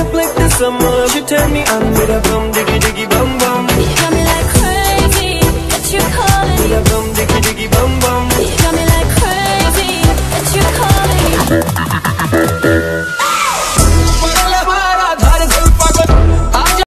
up like the summer. She turn me on with a bum diggy diggy.